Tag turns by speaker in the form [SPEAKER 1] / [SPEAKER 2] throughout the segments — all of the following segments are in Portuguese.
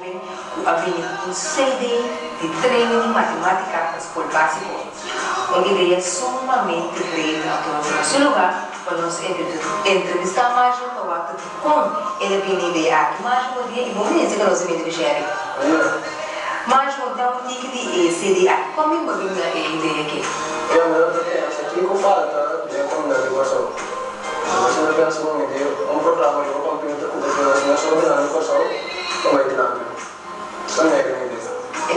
[SPEAKER 1] bem, havia um CD de treino de matemática para a escola básica. Uma ideia sumamente grande na nosso lugar, para nós entrevistar mais um para como ele ideia aqui, mais um dia, e vamos dizer que nós vamos entrevistar Mas então, o que de CD aqui, como é que a ideia aqui?
[SPEAKER 2] Eu não essa aqui que falo, de como da diversão. Você não pensa numa ideia, um programa de um computer, um programa de sobre a educação,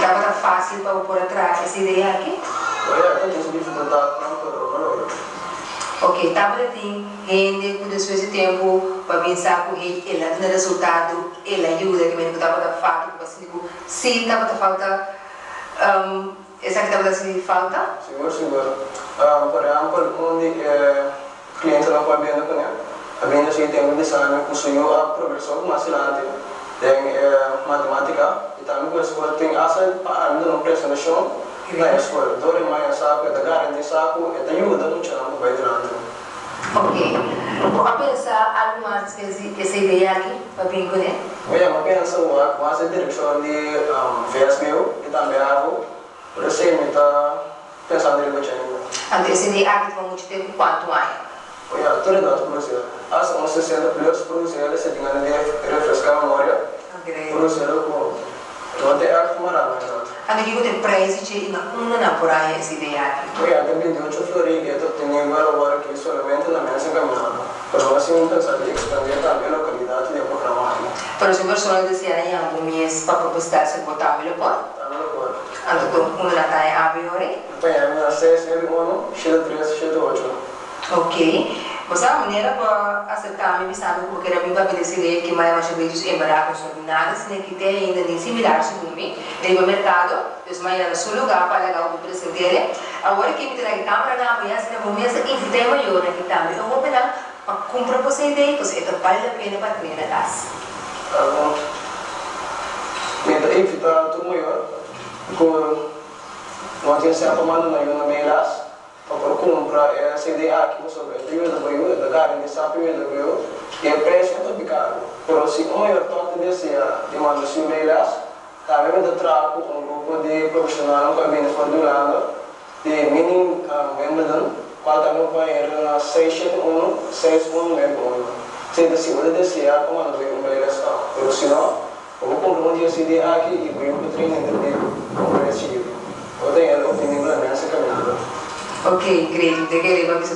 [SPEAKER 1] Estava fácil para pôr atrás essa ideia aqui?
[SPEAKER 2] Eu
[SPEAKER 1] Ok, estava assim, rende com depois de tempo para pensar com ele, ele dá resultado, ele ajuda, que mesmo estava da falta, que você digo, sim, estava da falta, um, essa que estava da falta?
[SPEAKER 2] Seguro, seguro. Um, por exemplo, onde é, cliente não pode vender com ele, a venda se tem um design que conseguiu a progressão mais adiante, tem é, matemática, também com a escola tem essa para presta no chão, na escola, dore mais saco, é da garantia saco, é da ajuda no chão, vai durante.
[SPEAKER 1] Ok. Vou pensar algo mais essa ideia aqui, para vir com ele?
[SPEAKER 2] Olha, eu penso com essa direção de um, fez meu, e também hago, por isso eu estou pensando ele
[SPEAKER 1] Então, essa ideia aqui foi muito tempo, quanto mais?
[SPEAKER 2] Olha, autoridade policial. As 60 plus policiais se tinham de refrescar a memória. Policial com não tem arte moral, mas não.
[SPEAKER 1] Ano que você prese de uma na por aí essa ideia.
[SPEAKER 2] Olha, tem 28 floriga, eu tenho agora agora que somente na mesa caminhando. Pero assim um pensar de expandir também a localidade de programar.
[SPEAKER 1] Pero se pessoal desse aí em algum mês para propostar se botar o melhor
[SPEAKER 2] pode.
[SPEAKER 1] Ando com uma na taia abre
[SPEAKER 2] Bem, a minha 6 ele 1, cheio 3, cheio 8.
[SPEAKER 1] Ok. Você a maneira para aceitar a minha sabe porque a minha vai decidir que mais mais vezes embarcar sobre nada, se nem que tem ainda nem similar segundo mim, nem no mercado, eu mais no seu lugar para legal o preço dele. Agora que me traz a câmera na apoia, se não vou mesmo e tem maior aqui também. Eu vou pegar para comprar você ideia, você então vale a pena para ter na casa.
[SPEAKER 2] Tá bom. Então, evita tudo maior, com não tinha se apamado na na meia comprar essa ideia aqui sobre o PW, da carne de PW, e o preço é caro. Por se o maior toque desse demanda se meilas, também me trago um grupo de profissionais que vem formulando de mínimo Wimbledon, qual também vai ir na 671, 6161. Se desse você desejar, como não veio um meilas, por vou comprar um dia esse ideia aqui e vou ir para o treino entender como é esse livro. Eu tenho a opinião da minha caminhada.
[SPEAKER 1] Ok, great. De que leva bisa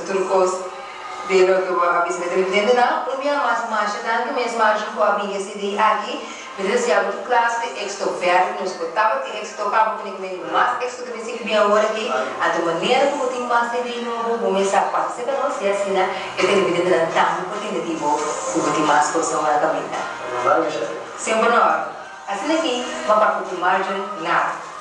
[SPEAKER 1] de lo que va a bisa de de na umia mas mas dan que mes mas ko abi esse de aqui Mas se a classe de exto ver nos botava que exto cabo que nem mas exto que nem bem agora aqui a de maneira como tem mais de novo começar a passar sempre não se assim né eu tenho que ter tanto porque tem tipo o que mais coisa na caminha sempre não assim aqui vai para o margem nada